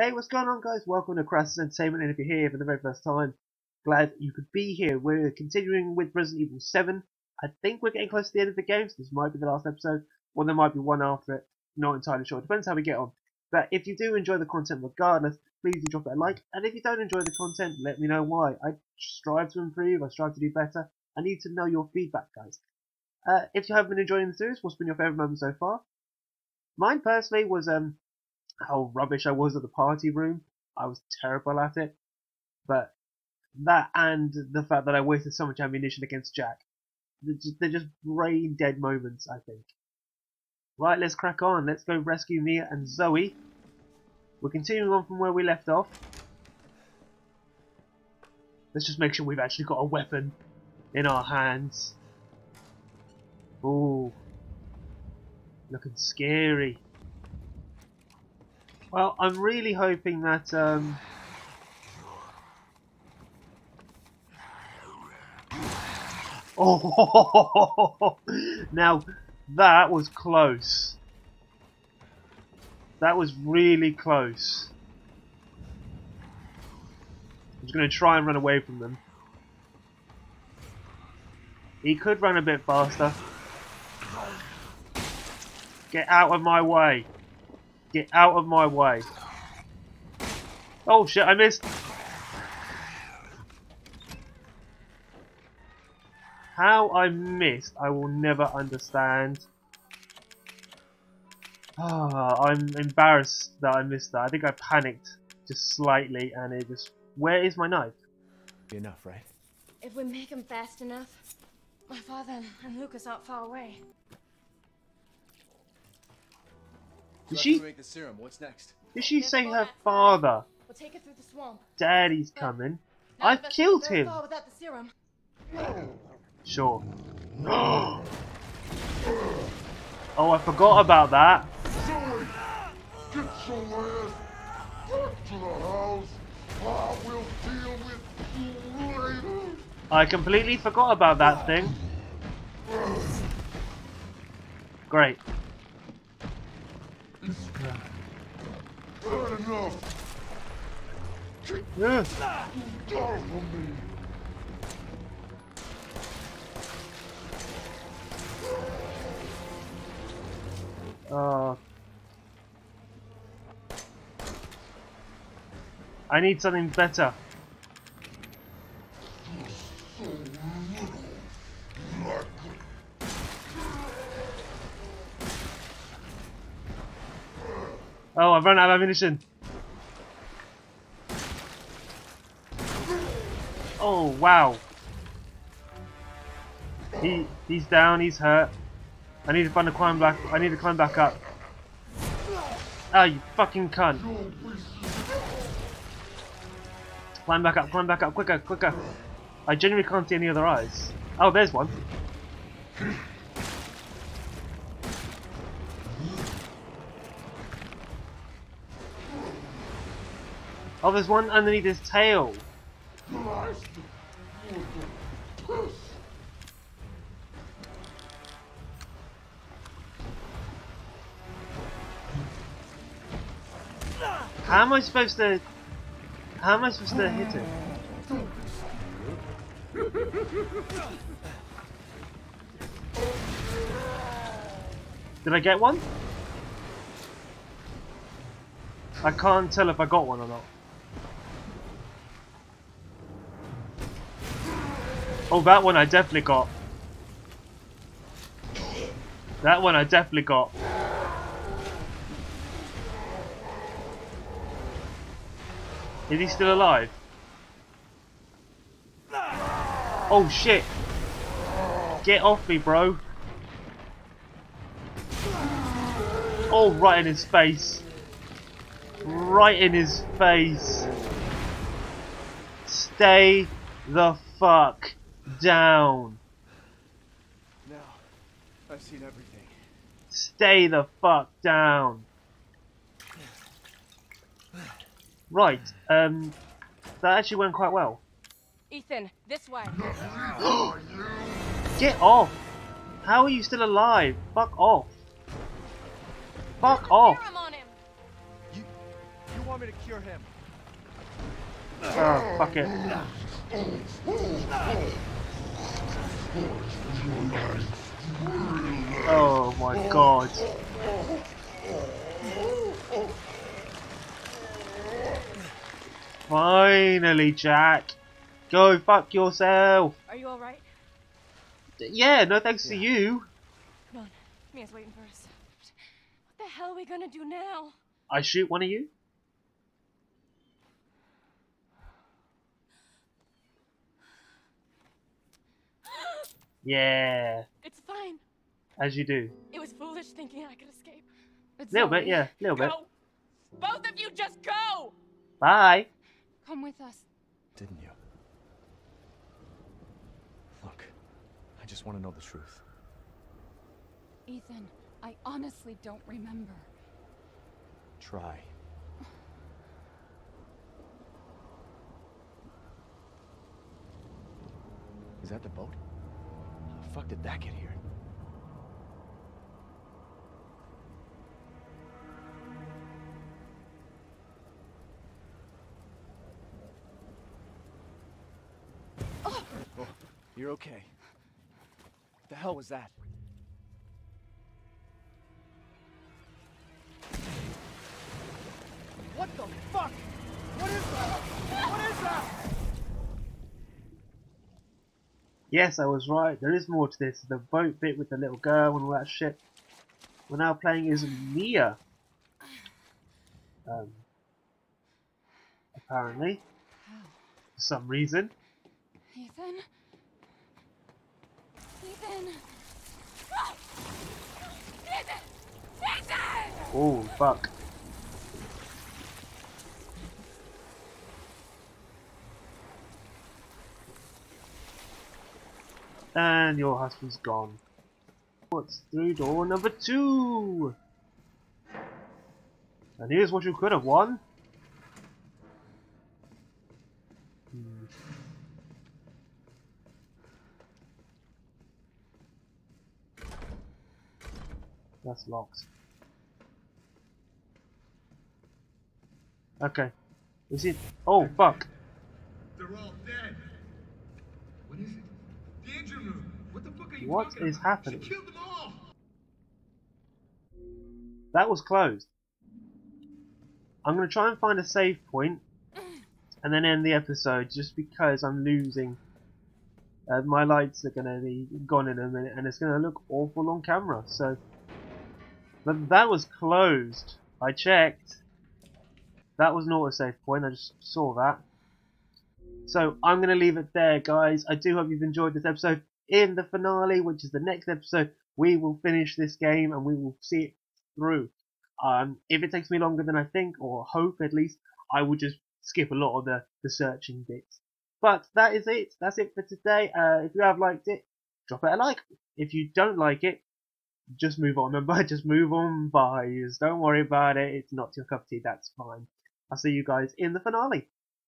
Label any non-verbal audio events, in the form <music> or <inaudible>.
Hey, what's going on, guys? Welcome to Crassus Entertainment, and if you're here for the very first time, glad you could be here. We're continuing with Resident Evil 7. I think we're getting close to the end of the game, so this might be the last episode, or there might be one after it. Not entirely sure. Depends how we get on. But if you do enjoy the content regardless, please do drop that like. And if you don't enjoy the content, let me know why. I strive to improve, I strive to do better. I need to know your feedback, guys. Uh, if you have been enjoying the series, what's been your favourite moment so far? Mine personally was um how rubbish I was at the party room. I was terrible at it. But that and the fact that I wasted so much ammunition against Jack. They're just, they're just brain dead moments, I think. Right, let's crack on. Let's go rescue Mia and Zoe. We're continuing on from where we left off. Let's just make sure we've actually got a weapon in our hands. Ooh. Looking scary. Well, I'm really hoping that um, <laughs> Oh, now that was close. That was really close. I'm just going to try and run away from them. He could run a bit faster. Get out of my way. Get out of my way. Oh shit, I missed. How I missed, I will never understand. Ah, I'm embarrassed that I missed that. I think I panicked just slightly and it just... Where is my knife? Enough, right? If we make him fast enough, my father and Lucas aren't far away. Did she, make the serum, what's next? did she There's say her father? We'll take it through the swamp. Daddy's coming. None I've killed can go very him. without the serum. Sure. <gasps> oh, I forgot about that. Zoe, get your ass back to the house. I will deal with you later. I completely forgot about that thing. Great. Enough. Me. Oh. Uh, I need something better. Oh, I've run out of ammunition. Oh, wow. He he's down, he's hurt. I need to find a climb back I need to climb back up. Ah, you fucking cunt. Climb back up, climb back up, quicker, quicker. I genuinely can't see any other eyes. Oh, there's one. Oh, there's one underneath his tail. How am I supposed to... How am I supposed to hit him? Did I get one? I can't tell if I got one or not. Oh, that one I definitely got. That one I definitely got. Is he still alive? Oh shit! Get off me, bro! Oh, right in his face! Right in his face! Stay the fuck down! Now, I've seen everything. Stay the fuck down! Right, um, that actually went quite well. Ethan, this way. <gasps> Get off! How are you still alive? Fuck off! Fuck off! Serum on him. You, you want me to cure him? Oh, fuck it. Oh my god. Finally, Jack. Go fuck yourself. Are you alright? Yeah, no thanks to you. Come on. Mia's waiting for us. What the hell are we gonna do now? I shoot one of you. Yeah, It's fine. as you do. It was foolish thinking I could escape. But Little bit, yeah, little bit. Go! Both of you just go! Bye. Come with us. Didn't you? Look, I just want to know the truth. Ethan, I honestly don't remember. Try. Is that the boat? Fuck did that get here? Oh, you're okay. What the hell was that? What the fuck? What is that? What is that? Yes, I was right. There is more to this. The boat bit with the little girl and all that shit. We're now playing as Mia. Um, apparently. For some reason. Ethan? Ethan? Ethan! Ethan! Oh, fuck. And your husband's gone. What's through door number two? And here's what you could have won. Hmm. That's locked. Okay. Is it? Oh, fuck. They're all dead. What is it? The engine room. What the fuck are you What talking is happening? She killed them all. That was closed. I'm going to try and find a save point and then end the episode just because I'm losing. Uh, my lights are going to be gone in a minute and it's going to look awful on camera. So, But that was closed. I checked. That was not a safe point. I just saw that. So I'm going to leave it there, guys. I do hope you've enjoyed this episode. In the finale, which is the next episode, we will finish this game and we will see it through. Um, if it takes me longer than I think, or hope at least, I will just skip a lot of the, the searching bits. But that is it. That's it for today. Uh, if you have liked it, drop it a like. If you don't like it, just move on. <laughs> Remember, just move on by. Just don't worry about it. It's not your cup of tea. That's fine. I'll see you guys in the finale.